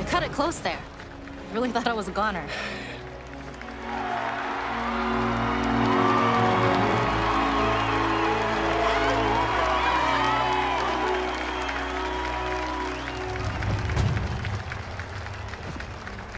You cut it close there. Really thought I was a goner.